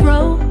throat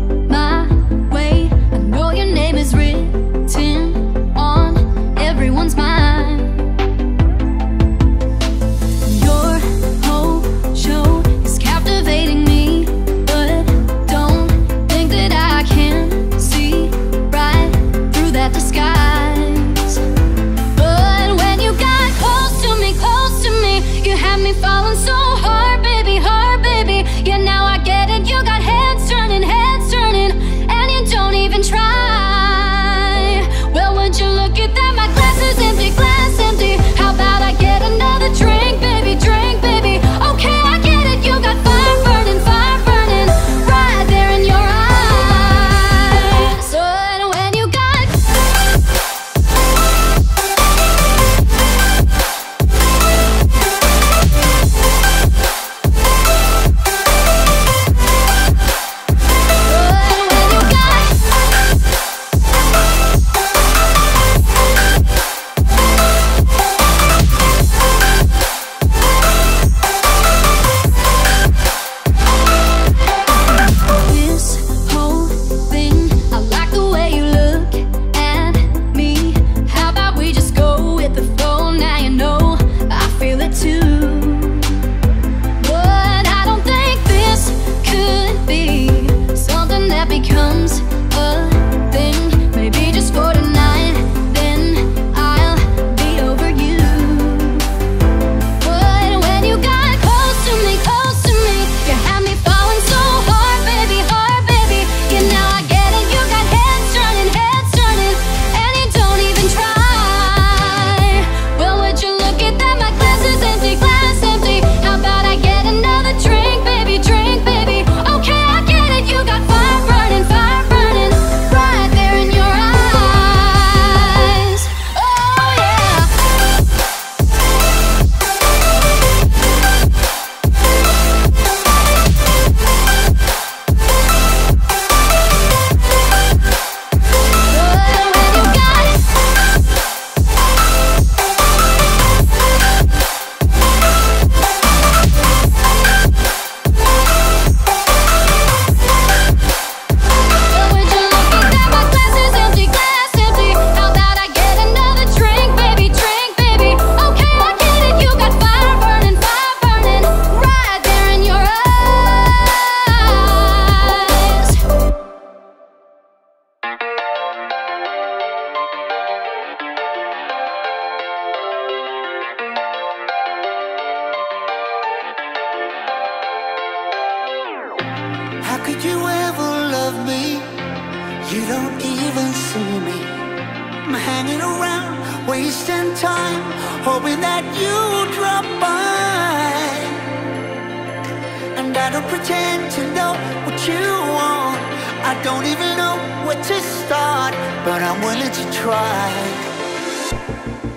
I don't pretend to know what you want. I don't even know where to start But I'm willing to try.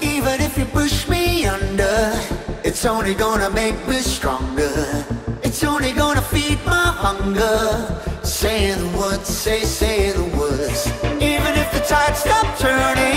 Even if you push me under It's only gonna make me stronger. It's only gonna feed my hunger. Say the words, say, say the words. Even if the tide stops turning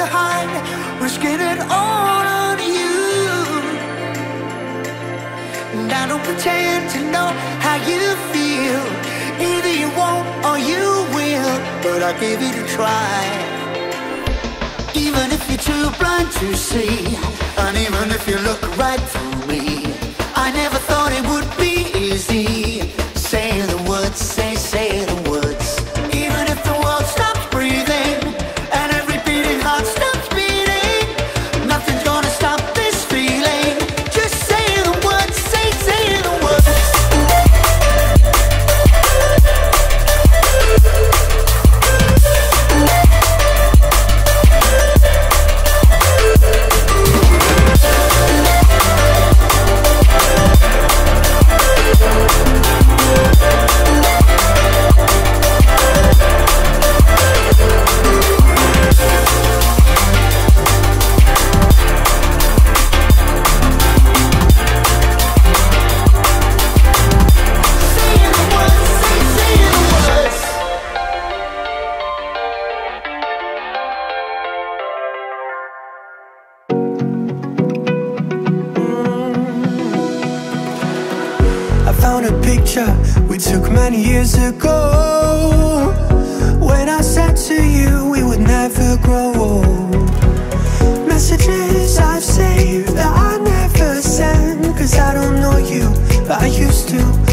to hide, risking it all on you. And I don't pretend to know how you feel. Either you won't or you will, but I gave it a try. Even if you're too blind to see, and even if you look right through me, I never thought it would be easy. Many years ago. When I said to you we would never grow old. Messages I've saved that I never send Cause I don't know you, but I used to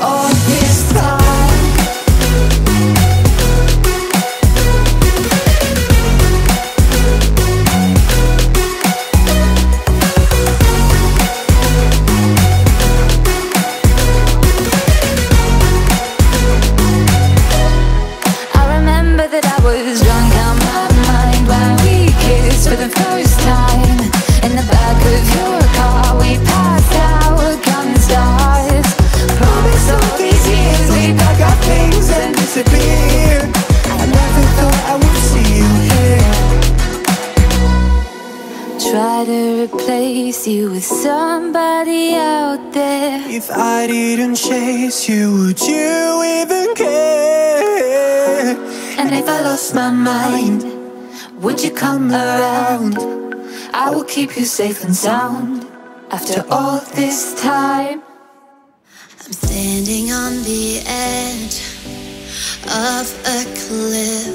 all If I didn't chase you, would you even care? And if I lost my mind, would you come around? I will keep you safe and sound after all this time. I'm standing on the edge of a cliff.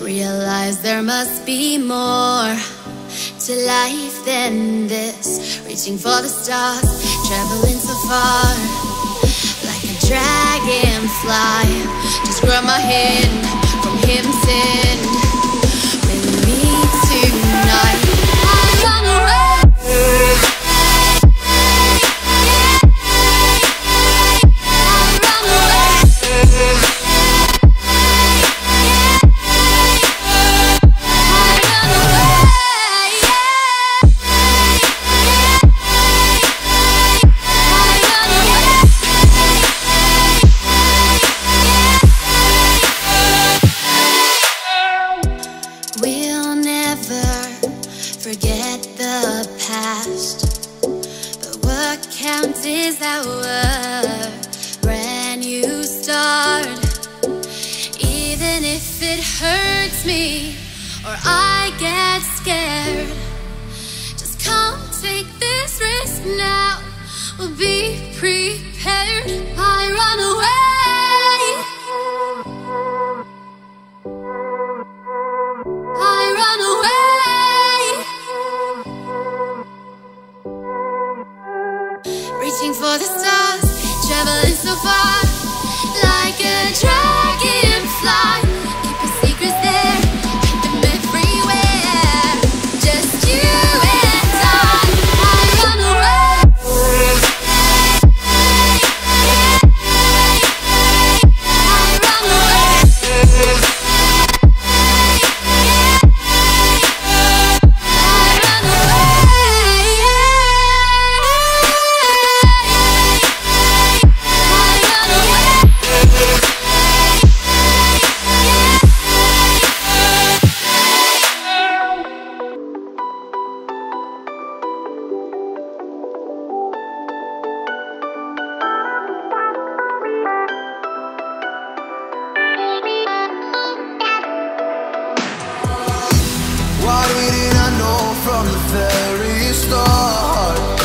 Realize there must be more to life than this. Reaching for the stars, traveling so far. Like a dragonfly. Just grab my hand or I get scared, just come take this risk now. We'll be prepared. I run away. I run away. Reaching for the stars, traveling so far, from the very start?